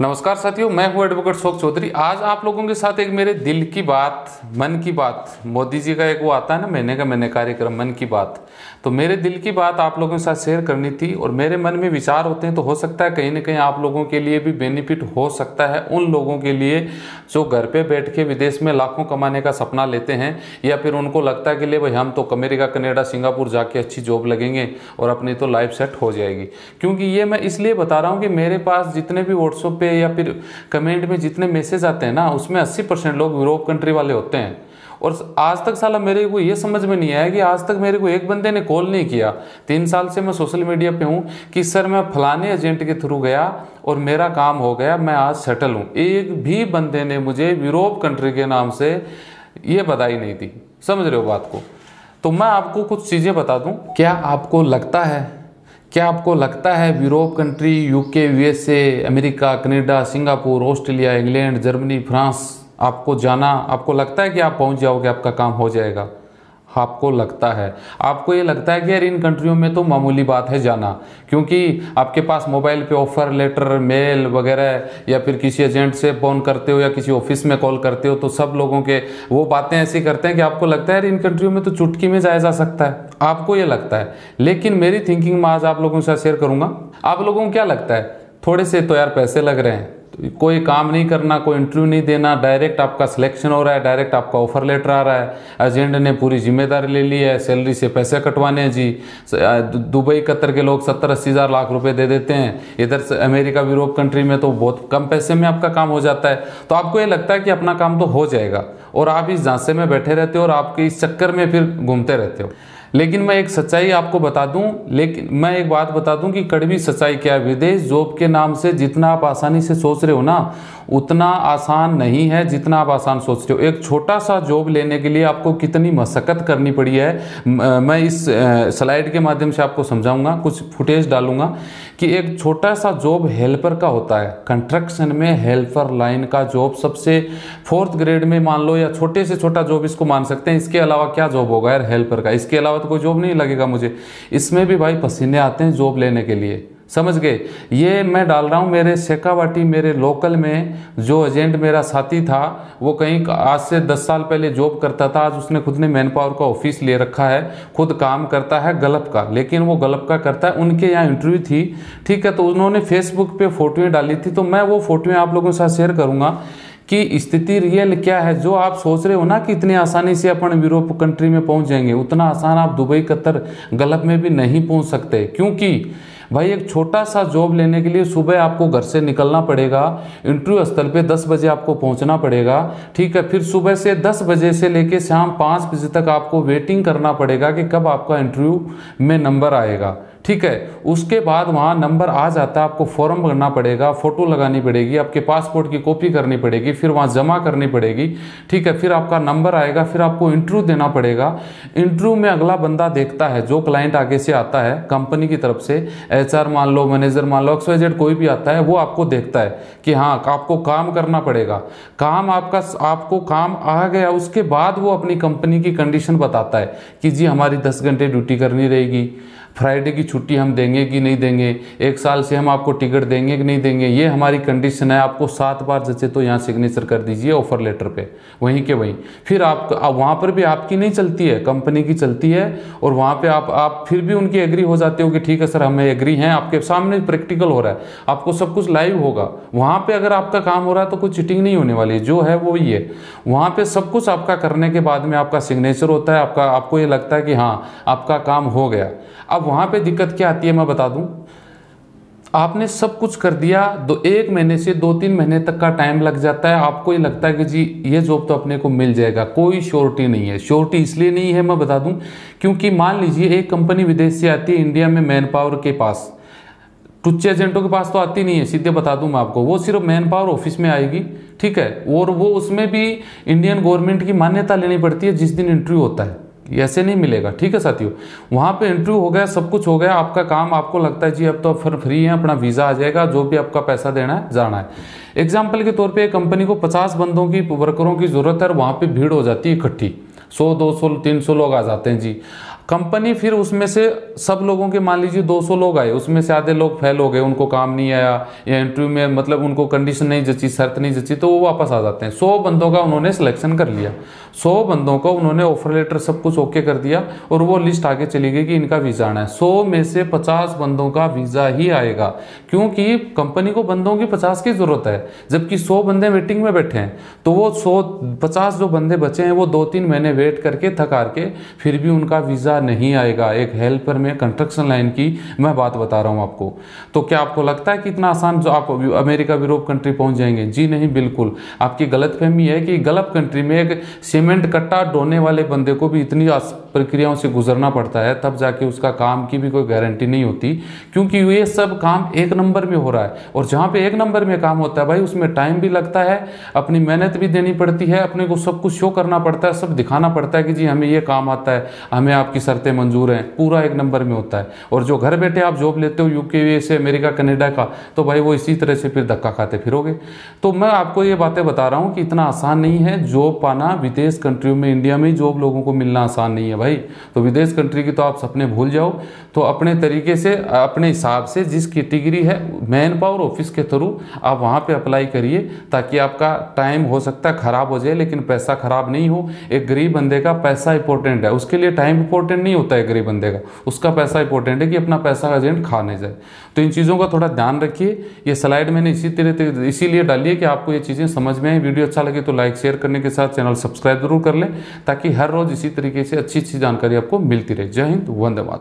नमस्कार साथियों, मैं हूँ एडवोकेट शोक चौधरी। आज आप लोगों के साथ एक मेरे दिल की बात, मन की बात, मोदी जी का एक वो आता है ना, महीने का महीने कार्यक्रम, मन की बात। तो मेरे दिल की बात आप लोगों के साथ शेयर करनी थी और मेरे मन में विचार होते हैं तो हो सकता है कहीं ना कहीं आप लोगों के लिए भी बेनिफिट हो सकता है उन लोगों के लिए जो घर पर बैठ के विदेश में लाखों कमाने का सपना लेते हैं, या फिर उनको लगता है कि ले भाई हम तो अमेरिका, कनेडा, सिंगापुर जाके अच्छी जॉब लगेंगे और अपनी तो लाइफ सेट हो जाएगी। क्योंकि ये मैं इसलिए बता रहा हूँ कि मेरे पास जितने भी व्हाट्सअप पे या फिर कमेंट में जितने मैसेज आते हैं ना, उसमें 80 परसेंट लोग यूरोप कंट्री वाले होते हैं। और आज तक साला मेरे को ये समझ में नहीं आया कि आज तक मेरे को एक बंदे ने कॉल नहीं किया। तीन साल से मैं सोशल मीडिया पे हूँ कि सर, मैं फलाने एजेंट के थ्रू गया और मेरा काम हो गया, मैं आज सेटल हूँ। एक भी बंदे ने मुझे यूरोप कंट्री के नाम से ये बधाई नहीं दी। समझ रहे हो बात को? तो मैं आपको कुछ चीज़ें बता दूँ। क्या आपको लगता है क्या आपको लगता है Europe country UK USA America, Canada, Singapore, Australia, England, Germany, France, आपको जाना, आपको लगता है कि आप पहुँच जाओगे, आपका काम हो जाएगा? आपको लगता है। आपको ये लगता है कि यार इन कंट्रियों में तो मामूली बात है जाना, क्योंकि आपके पास मोबाइल पे ऑफ़र, लेटर, मेल वगैरह या फिर किसी एजेंट से फ़ोन करते हो या किसी ऑफ़िस में कॉल करते हो तो सब लोगों के वो बातें ऐसी करते हैं कि आपको लगता है यार इन कंट्रियों में तो चुटकी में जाया जा सकता है। आपको ये लगता है। लेकिन मेरी थिंकिंग मैं आज आप लोगों साथ शेयर करूँगा। आप लोगों को क्या लगता है? थोड़े से तो यार पैसे लग रहे हैं। कोई काम नहीं करना, कोई इंटरव्यू नहीं देना डायरेक्ट आपका सिलेक्शन हो रहा है डायरेक्ट आपका ऑफ़र लेटर आ रहा है। एजेंट ने पूरी ज़िम्मेदारी ले ली है सैलरी से पैसे कटवाने हैं जी। दुबई, कतर के लोग सत्तर अस्सी हज़ार लाख रुपए दे देते हैं। इधर से अमेरिका, यूरोप कंट्री में तो बहुत कम पैसे में आपका काम हो जाता है। तो आपको ये लगता है कि अपना काम तो हो जाएगा, और आप इस झांसे में बैठे रहते हो और आपके इस चक्कर में फिर घूमते रहते हो। लेकिन मैं एक सच्चाई आपको बता दूँ, लेकिन मैं एक बात बता दूँ कि कड़वी सच्चाई क्या है विदेश? जॉब के नाम से जितना आप आसानी से सोच रहे हो ना, उतना आसान नहीं है जितना आप आसान सोच रहे हो। एक छोटा सा जॉब लेने के लिए आपको कितनी मशक्क़त करनी पड़ी है, मैं इस स्लाइड के माध्यम से आपको समझाऊँगा, कुछ फुटेज डालूँगा कि एक छोटा सा जॉब हेल्पर का होता है। कंस्ट्रक्शन में हेल्पर लाइन का जॉब सबसे फोर्थ ग्रेड में मान लो या छोटे से छोटा जॉब इसको मान सकते हैं। इसके अलावा क्या जॉब होगा यार हेल्पर का? इसके अलावा तो कोई जॉब नहीं लगेगा मुझे। इसमें भी भाई पसीने आते हैं जॉब लेने के लिए। समझ गए? ये मैं डाल रहा हूँ मेरे शेखावाटी मेरे लोकल में जो एजेंट मेरा साथी था, वो कहीं आज से दस साल पहले जॉब करता था, आज उसने खुद ने मैन पावर का ऑफ़िस ले रखा है, खुद काम करता है गलप का। लेकिन वो गलप का करता है, उनके यहाँ इंटरव्यू थी, ठीक है? तो उन्होंने फेसबुक पे फोटोएँ डाली थी तो मैं वो फोटोएँ आप लोगों के साथ शेयर करूँगा। कि स्थिति रियल क्या है? जो आप सोच रहे हो ना कि इतनी आसानी से अपन यूरोप कंट्री में पहुँच जाएँगे, उतना आसान आप दुबई, कतर गलत में भी नहीं पहुँच सकते। क्योंकि भाई, एक छोटा सा जॉब लेने के लिए सुबह आपको घर से निकलना पड़ेगा इंटरव्यू स्थल पे 10 बजे आपको पहुँचना पड़ेगा, ठीक है? फिर सुबह से 10 बजे से लेके शाम 5 बजे तक आपको वेटिंग करना पड़ेगा कि कब आपका इंटरव्यू में नंबर आएगा। ठीक है, उसके बाद वहाँ नंबर आ जाता है, आपको फॉर्म भरना पड़ेगा फ़ोटो लगानी पड़ेगी, आपके पासपोर्ट की कॉपी करनी पड़ेगी, फिर वहाँ जमा करनी पड़ेगी, ठीक है, फिर आपका नंबर आएगा, फिर आपको इंटरव्यू देना पड़ेगा। इंटरव्यू में अगला बंदा देखता है, जो क्लाइंट आगे से आता है कंपनी की तरफ़ से एचआर मान लो मैनेजर मान लो एक्सवाइजेड कोई भी आता है, वो आपको देखता है कि हाँ आपको काम करना पड़ेगा। काम आपका आपको काम आ गया, उसके बाद वो अपनी कंपनी की कंडीशन बताता है कि जी, हमारी दस घंटे ड्यूटी करनी रहेगी। फ्राइडे की छुट्टी हम देंगे कि नहीं देंगे? एक साल से हम आपको टिकट देंगे कि नहीं देंगे? ये हमारी कंडीशन है, आपको सात बार जैसे तो यहाँ सिग्नेचर कर दीजिए ऑफ़र लेटर पे। वहीं के वहीं। फिर आप वहाँ पर भी आपकी नहीं चलती है कंपनी की चलती है, और वहाँ पे आप आप फिर भी उनकी एग्री हो जाते हो कि ठीक है सर, हमें एग्री हैं, आपके सामने प्रैक्टिकल हो रहा है। आपको सब कुछ लाइव होगा। वहाँ पर अगर आपका काम हो रहा है तो कोई चिटिंग नहीं होने वाली, जो है वो है वहाँ पर सब कुछ आपका करने के बाद में आपका सिग्नेचर होता है, आपका, आपको ये लगता है कि हाँ आपका काम हो गया। अब वहाँ पे दिक्कत क्या आती है मैं बता दूँ? आपने सब कुछ कर दिया, दो, एक महीने से दो, तीन महीने तक का टाइम लग जाता है। आपको ये लगता है कि जी, ये जॉब तो अपने को मिल जाएगा, कोई श्योरिटी नहीं है। श्योरिटी इसलिए नहीं है मैं बता दूँ, क्योंकि मान लीजिए एक कंपनी विदेश से आती है इंडिया में मैन पावर के पास। टुच्चे एजेंटों के पास तो आती नहीं है, सीधे बता दूँ मैं आपको। वो सिर्फ़ मैन पावर ऑफ़िस में आएगी, ठीक है? और वो उसमें भी इंडियन गवर्नमेंट की मान्यता लेनी पड़ती है, जिस दिन इंटरव्यू होता है। ऐसे नहीं मिलेगा, ठीक है साथियों? वहाँ पे इंटरव्यू हो गया, सब कुछ हो गया, आपका काम, आपको लगता है, जी, अब तो फिर फ्री है, अपना वीज़ा आ जाएगा, जो भी आपका पैसा देना है, जाना है। एग्ज़ाम्पल के तौर पर कंपनी को 50 बंदों की वर्करों की ज़रूरत है और वहाँ पर भीड़ हो जाती है इकट्ठी। सौ, दो सौ, तीन सौ लोग आ जाते हैं, जी। कंपनी फिर उसमें से सब लोगों के, मान लीजिए 200 लोग आए, उसमें से आधे लोग फेल हो गए, उनको काम नहीं आया, या इंटरव्यू में मतलब उनको कंडीशन नहीं जची, शर्त नहीं जची तो वो वापस आ जाते हैं। सौ बंदों का उन्होंने सिलेक्शन कर लिया। सौ बंदों को उन्होंने ऑफ़र लेटर सब कुछ ओके कर दिया और वो लिस्ट आगे चली गई कि इनका वीज़ा आना है। सौ में से पचास बंदों का वीज़ा ही आएगा, क्योंकि कंपनी को बंदों की पचास की ज़रूरत है, जबकि सौ बंदे वेटिंग में बैठे हैं। तो वो सौ, पचास जो बंदे बचे हैं, वो दो तीन महीने वेट करके थकार के, फिर भी उनका वीज़ा नहीं आएगा। एक हेल्पर में कंस्ट्रक्शन लाइन की मैं बात बता रहा हूँ आपको। तो क्या आपको लगता है कि इतना आसान जो आप अमेरिका यूरोप कंट्री पहुँच जाएँगे? जी नहीं, बिल्कुल। आपकी गलत फहमी है कि गलत कंट्री में एक सीमेंट कट्टा ढोने वाले बंदे को भी इतनी प्रक्रियाओं से गुजरना पड़ता है, तब जाके उसका काम की भी कोई गारंटी नहीं होती, क्योंकि ये सब काम एक नंबर में हो रहा है। और जहाँ पे एक नंबर में काम होता है भाई, उसमें टाइम भी लगता है, अपनी मेहनत भी देनी पड़ती है, अपने को सब कुछ शो करना पड़ता है, सब दिखाना पड़ता है कि जी हमें ये काम आता है, हमें आपकी शर्तें मंजूर हैं, पूरा एक नंबर में होता है। और जो घर बैठे आप जॉब लेते हो यूके से, अमेरिका, कनेडा का तो भाई वो इसी तरह से फिर धक्का खाते फिरोगे। तो मैं आपको ये बातें बता रहा हूँ कि इतना आसान नहीं है जॉब पाना। विदेश कंट्रियों में इंडिया में जॉब लोगों को मिलना आसान नहीं है भाई। तो विदेश कंट्री की तो आप सपने भूल जाओ। तो अपने तरीके से, अपने हिसाब से जिस कैटेगरी है मैन पावर ऑफ़िस के थ्रू आप वहाँ पर अप्लाई करिए ताकि आपका टाइम हो सकता है ख़राब हो जाए, लेकिन पैसा ख़राब नहीं हो। एक गरीब बंदे का पैसा इंपॉर्टेंट है। उसके लिए टाइम इंपॉर्टेंट नहीं होता है गरीब बंदे का। उसका पैसा इंपॉर्टेंट है कि अपना पैसा एजेंट खा नहीं जाए। तो इन चीज़ों का थोड़ा ध्यान रखिए। ये स्लाइड मैंने इसी तरह इसीलिए डाली है कि आपको ये चीज़ें समझ में आए। वीडियो अच्छा लगे तो लाइक शेयर करने के साथ चैनल सब्सक्राइब ज़रूर कर लें, ताकि हर रोज़ इसी तरीके से अच्छी अच्छी जानकारी आपको मिलती रहे। जय हिंद, वंदे मातरम।